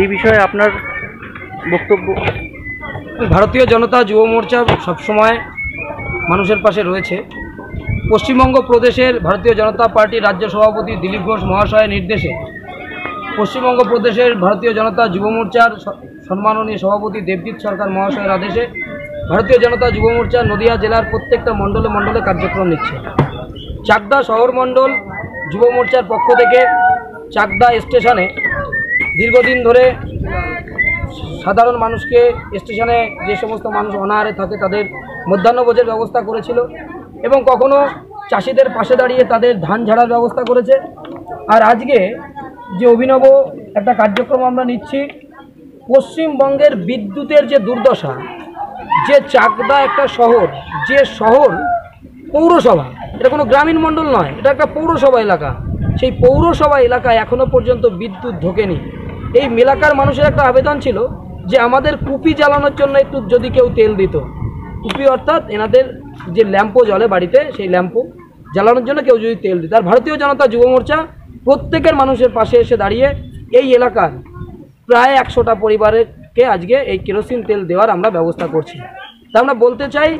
এই বিষয়ে আপনার বক্তব্য? ভারতীয় জনতা যুব মোর্চা সবসময় মানুষের পাশে রয়েছে। পশ্চিমবঙ্গ প্রদেশের ভারতীয় জনতা পার্টির রাজ্য সভাপতি দিলীপ ঘোষ মহাশয়ের নির্দেশে পশ্চিমবঙ্গ প্রদেশের ভারতীয় জনতা যুব মোর্চার সম্মাননীয় সভাপতি দেবজিৎ সরকার মহাশয়ের আদেশে ভারতীয় জনতা যুব মোর্চা নদিয়া জেলার প্রত্যেকটা মণ্ডলে মণ্ডলে কার্যক্রম নিচ্ছে। চাকদা শহর মণ্ডল যুব মোর্চার পক্ষ থেকে চাকদা স্টেশনে দীর্ঘদিন ধরে সাধারণ মানুষকে স্টেশনে যে সমস্ত মানুষ অনাহারে থাকে তাদের মধ্যাহ্নভোজের ব্যবস্থা করেছিল এবং কখনো চাষিদের পাশে দাঁড়িয়ে তাদের ধান ঝাড়ার ব্যবস্থা করেছে। আর আজকে যে অভিনব একটা কার্যক্রম আমরা নিচ্ছি, পশ্চিমবঙ্গের বিদ্যুতের যে দুর্দশা, যে চাকদা একটা শহর, যে শহর পৌরসভা, এটা কোনো গ্রামীণ মণ্ডল নয়, এটা একটা পৌরসভা এলাকা। সেই পৌরসভা এলাকায় এখনও পর্যন্ত বিদ্যুৎ ঢোকেনি। এই মেলাকার মানুষের একটা আবেদন ছিল যে আমাদের কুপি জ্বালানোর জন্য একটু যদি কেউ তেল দিত। কুপি অর্থাৎ এনাদের যে ল্যাম্পো জ্বলে বাড়িতে, সেই ল্যাম্পো জ্বালানোর জন্য কেউ যদি তেল দিত। আর ভারতীয় জনতা যুব মোর্চা প্রত্যেকের মানুষের পাশে এসে দাঁড়িয়ে এই এলাকার প্রায় একশোটা পরিবারকে আজকে এই কেরোসিন তেল দেওয়ার আমরা ব্যবস্থা করছি। তা আমরা বলতে চাই